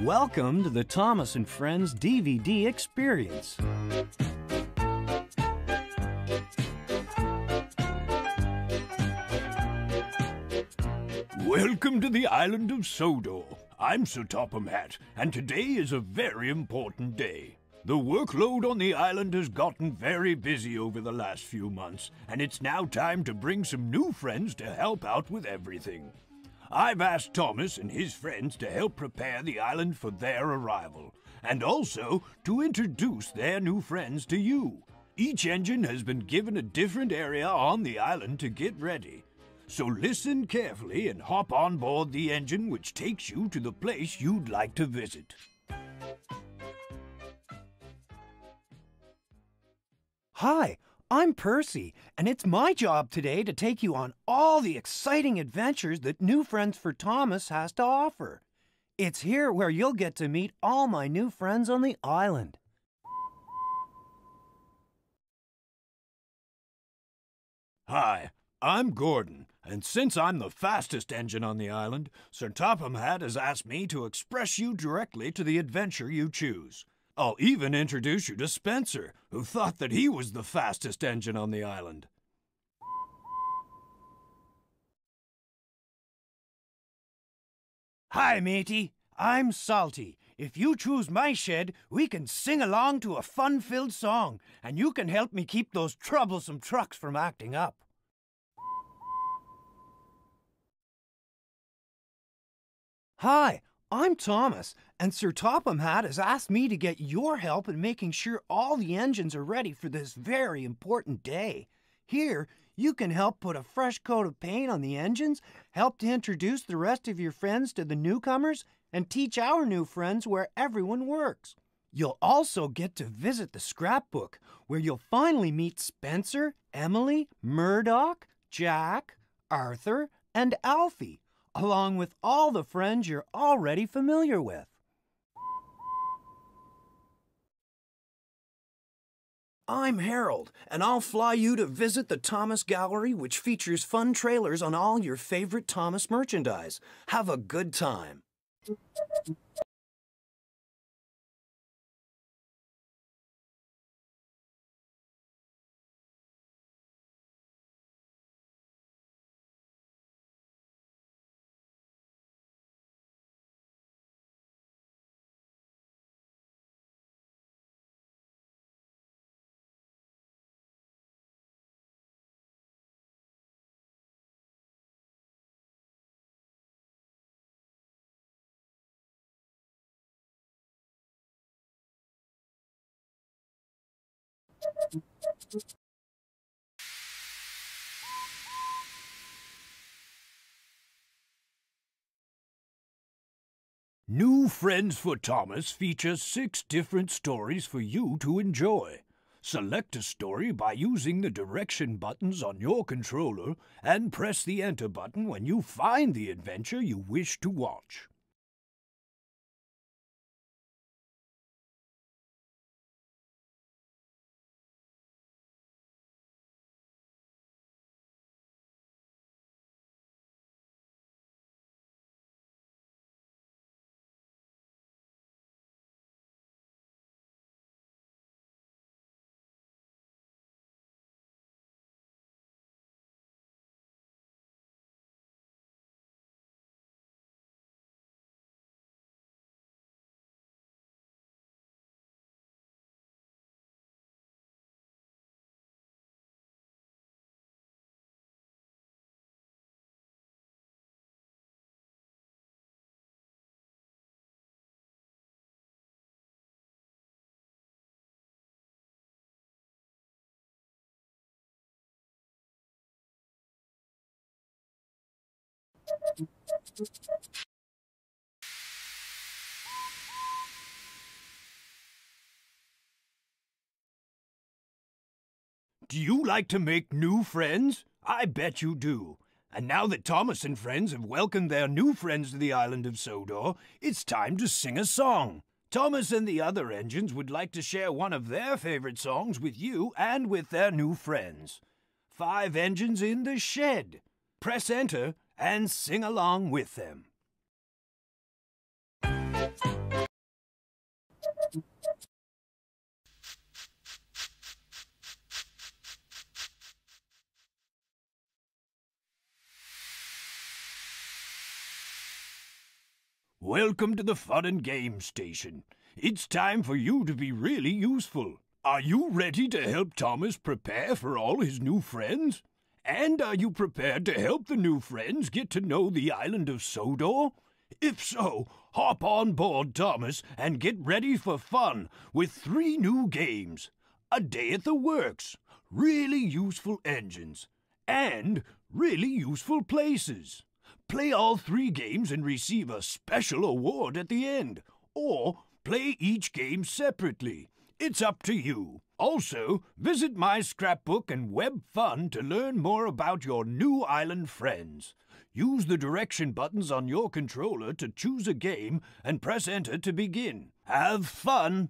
Welcome to the Thomas and Friends DVD experience. Welcome to the island of Sodor. I'm Sir Topham Hatt, and today is a very important day. The workload on the island has gotten very busy over the last few months, and it's now time to bring some new friends to help out with everything. I've asked Thomas and his friends to help prepare the island for their arrival, and also to introduce their new friends to you. Each engine has been given a different area on the island to get ready. So listen carefully and hop on board the engine which takes you to the place you'd like to visit. Hi, I'm Percy, and it's my job today to take you on all the exciting adventures that New Friends for Thomas has to offer. It's here where you'll get to meet all my new friends on the island. Hi, I'm Gordon, and since I'm the fastest engine on the island, Sir Topham Hatt has asked me to express you directly to the adventure you choose. I'll even introduce you to Spencer, who thought that he was the fastest engine on the island. Hi, matey. I'm Salty. If you choose my shed, we can sing along to a fun filled song, and you can help me keep those troublesome trucks from acting up. Hi, I'm Thomas, and Sir Topham Hatt has asked me to get your help in making sure all the engines are ready for this very important day. Here, you can help put a fresh coat of paint on the engines, help to introduce the rest of your friends to the newcomers, and teach our new friends where everyone works. You'll also get to visit the scrapbook, where you'll finally meet Spencer, Emily, Murdoch, Jack, Arthur, and Alfie, along with all the friends you're already familiar with. I'm Harold, and I'll fly you to visit the Thomas Gallery, which features fun trailers on all your favorite Thomas merchandise. Have a good time. New Friends for Thomas features six different stories for you to enjoy. Select a story by using the direction buttons on your controller and press the enter button when you find the adventure you wish to watch. Do you like to make new friends? I bet you do. And now that Thomas and friends have welcomed their new friends to the island of Sodor, it's time to sing a song. Thomas and the other engines would like to share one of their favorite songs with you and with their new friends. Five engines in the shed. Press enter and sing along with them. Welcome to the Fun and Games Station. It's time for you to be really useful. Are you ready to help Thomas prepare for all his new friends? And are you prepared to help the new friends get to know the island of Sodor? If so, hop on board Thomas and get ready for fun with three new games. A day at the works, really useful engines, and really useful places. Play all three games and receive a special award at the end, or play each game separately. It's up to you. Also, visit my scrapbook and web fun to learn more about your new island friends. Use the direction buttons on your controller to choose a game and press enter to begin. Have fun!